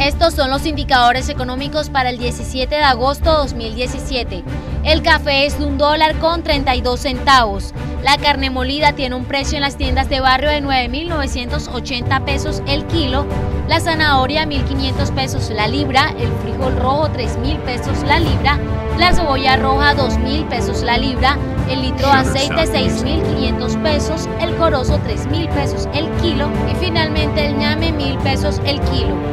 Estos son los indicadores económicos para el 17 de agosto de 2017. El café es de un dólar con 32 centavos. La carne molida tiene un precio en las tiendas de barrio de 9.980 pesos el kilo, la zanahoria 1.500 pesos la libra, el frijol rojo 3.000 pesos la libra, la cebolla roja 2.000 pesos la libra, el litro de aceite 6.500 pesos, el corozo 3.000 pesos el kilo. Y finalmente el ñame 1.000 pesos el kilo.